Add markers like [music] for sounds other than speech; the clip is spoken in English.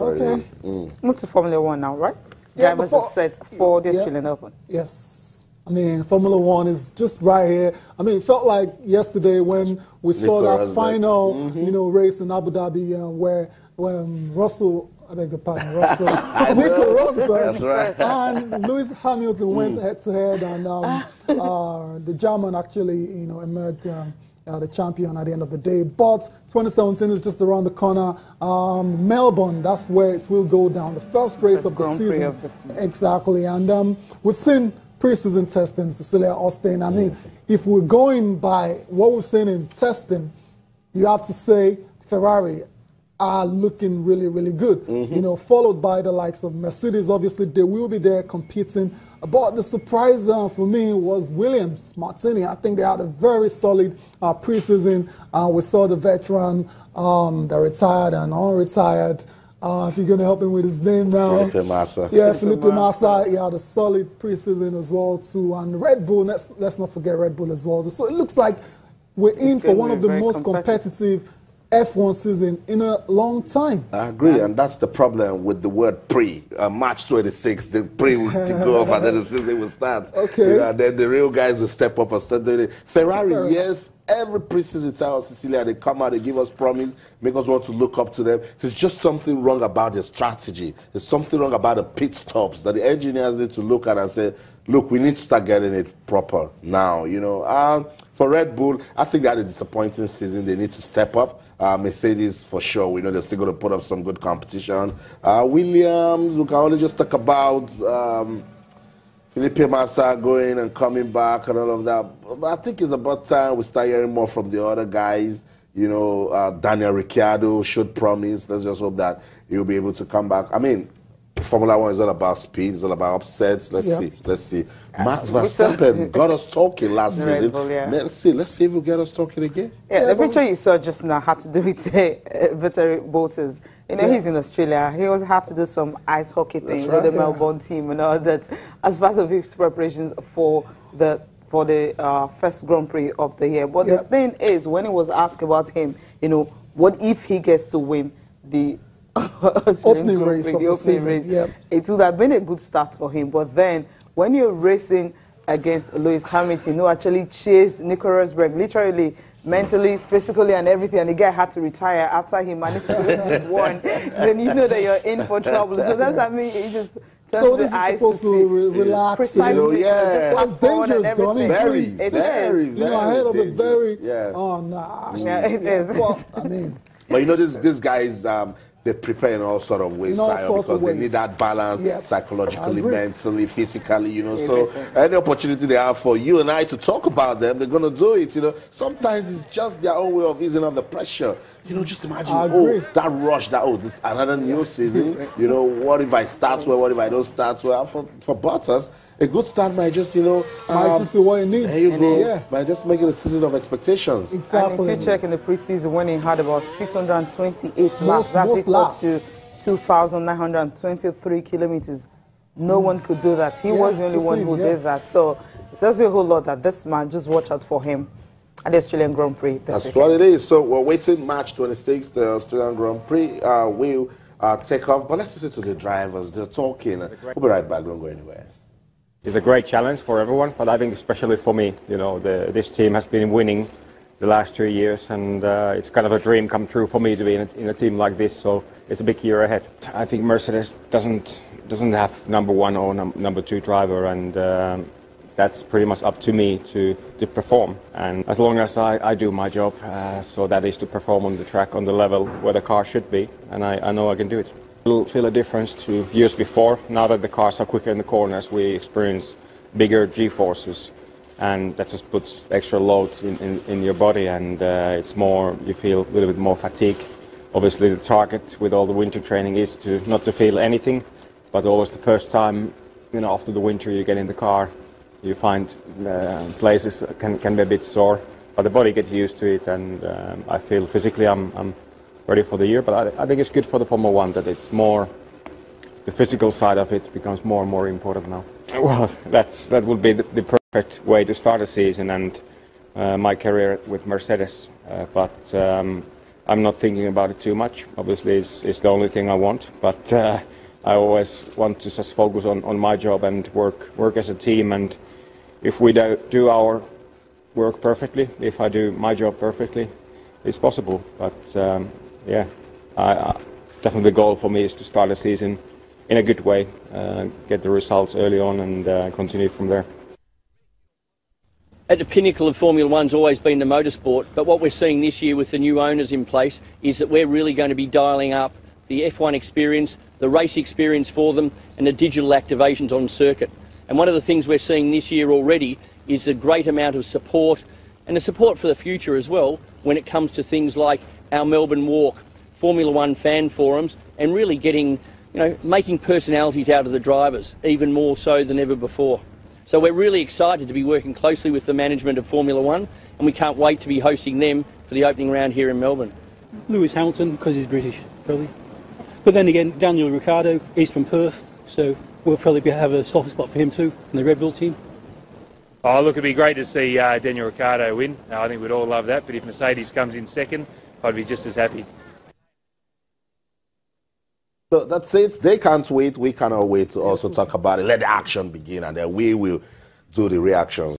Okay. Mm. Move to Formula One now, right? Yeah, Drivers before- are set for the Yeah. Australian Open. Yes. I mean, Formula One is just right here. I mean, it felt like yesterday when we saw that Rosberg. final, Mm-hmm. you know, race in Abu Dhabi uh, where when Russell, I beg your pardon, Russell, [laughs] Nico Rosberg That's right. and Lewis Hamilton went head to head, and um, [laughs] uh, the German actually, you know, emerged. Um, uh, the champion at the end of the day. But 2017 is just around the corner. Um, Melbourne, that's where it will go down. The first race of the season. of the season. Exactly. And um, we've seen preseason testing, Cecilia Austin. I mean, if we're going by what we've seen in testing, you have to say Ferrari are looking really, really good. You know, followed by the likes of Mercedes. Obviously, they will be there competing. But the surprise uh, for me was Williams, Martini. I think they had a very solid uh, preseason. Uh, we saw the veteran, um, the retired and unretired. Uh, if you're going to help him with his name now. Felipe Massa. Yeah, Felipe Felipe Massa. Massa, he had a solid preseason as well too, and Red Bull. Let's let's not forget Red Bull as well. So it looks like we're in for one of the very most competitive. Competitive F1 season in a long time. I agree, and that's the problem with the word pre. Uh, March 26th, the pre will [laughs] go off, and then the season will start. Okay. You know, and then the real guys will step up and start doing it. Ferrari, yes, every preseason time, Cecilia, they come out, they give us promise, make us want to look up to them. There's just something wrong about their strategy. There's something wrong about the pit stops that the engineers need to look at and say, look, we need to start getting it proper now. You know, um, for Red Bull, I think they had a disappointing season. They need to step up. Uh, Mercedes, for sure, we know they're still going to put up some good competition. Uh, Williams, we can only just talk about. Um, Felipe Massa going and coming back and all of that. But I think it's about time we start hearing more from the other guys. You know, uh, Daniel Ricciardo showed promise. Let's just hope that he'll be able to come back. I mean, Formula One is all about speed. It's all about upsets. Let's Yeah. see. Let's see. Max we still- Verstappen got us talking last Red season. Bull, yeah. Let's see. Let's see if he'll get us talking again. Yeah, Yeah, the but- picture you saw just now had to do with [laughs] uh, Valtteri Bottas. You know, Yeah. he's in Australia. He also had to do some ice hockey thing right. with the Yeah. Melbourne team and all that [laughs] as part of his preparations for the for the uh, first Grand Prix of the year. But Yeah. the thing is, when he was asked about him, you know, what if he gets to win the Australian [laughs] Opening race Prix, of the the opening season, race? yeah. It would have been a good start for him. But then, when you're racing against Lewis Hamilton, who actually chased Nico Rosberg literally, mentally, physically, and everything, and the guy had to retire after he managed to win, [laughs] then you know that you're in for trouble. So that's, I mean, it just turns So this is supposed to to re- relax. Precisely, You know, yeah. just fast It's forward and dangerous, Donny. everything. Very, It very, is. You know, ahead of a very. Yeah. Oh, nah. Yeah, it is. Well, I mean, But you know, this, these guys, um, they prepare in all sort of ways, In all Tayo, sorts of because they need that balance Yes. I psychologically, mentally, physically, you know. So any opportunity they have for you and I to talk about them, they're going to do it, you know. Sometimes it's just their own way of easing on the pressure. You know, just imagine, oh, that rush, that, oh, this another new season. [laughs] You know, what if I start well, what if I don't start well? For, for Bottas, a good start might just, you know, might um, just be what it needs. there you go. Yeah, Might just make it a season of expectations. And exactly. if you check in the preseason, when he had about 628 laps, Most- that's most equal laps. to 2,923 kilometers. No one could do that. He Yeah, was the only one him, who yeah. did that. So it tells you a whole lot that this man, just watch out for him at the Australian Grand Prix. That's weekend. what it is. So we're waiting March 26th, the Australian Grand Prix uh, will uh, take off. But let's listen to the drivers. They're talking. We'll be right back. Don't go anywhere. It's a great challenge for everyone, but I think especially for me, you know, the, this team has been winning the last two years, and uh, it's kind of a dream come true for me to be in a, in a team like this. So it's a big year ahead. I think Mercedes doesn't doesn't have number one or num- number two driver, and um, that's pretty much up to me to, to perform. And as long as I, I do my job, uh, so that is to perform on the track on the level where the car should be, and I, I know I can do it. We'll feel a difference to years before. Now that the cars are quicker in the corners, we experience bigger G-forces, and that just puts extra load in, in, in your body, and uh, it's more, you feel a little bit more fatigue. Obviously, the target with all the winter training is to not to feel anything, but always the first time, you know, after the winter you get in the car, you find uh, places can, can be a bit sore, but the body gets used to it, and um, I feel physically I'm, I'm ready for the year. But I, I think it's good for the Formula One that it's more the physical side of it becomes more and more important now. Well, [laughs] that's that would be the, the perfect way to start a season and uh, my career with Mercedes. Uh, but um, I'm not thinking about it too much. Obviously, it's, it's the only thing I want, but uh, I always want to just focus on, on my job and work work as a team. And if we do, do our work perfectly, if I do my job perfectly, it's possible. But um, yeah, I, I, definitely the goal for me is to start the season in a good way, uh, get the results early on, and uh, continue from there. At the pinnacle of Formula One's always been the motorsport, but what we're seeing this year with the new owners in place is that we're really going to be dialing up the F1 experience, the race experience for them, and the digital activations on circuit. And one of the things we're seeing this year already is a great amount of support and the support for the future as well when it comes to things like our Melbourne Walk, Formula One fan forums, and really getting, you know, making personalities out of the drivers, even more so than ever before. So we're really excited to be working closely with the management of Formula One, and we can't wait to be hosting them for the opening round here in Melbourne. Lewis Hamilton, because he's British, probably. But then again, Daniel Ricciardo, he's from Perth, so we'll probably have a soft spot for him too in the Red Bull team. Oh, look, it'd be great to see uh, Daniel Ricciardo win. I think we'd all love that. But if Mercedes comes in second, I'd be just as happy. So that's it. They can't wait. We cannot wait to also talk about it. Let the action begin, and then we will do the reactions.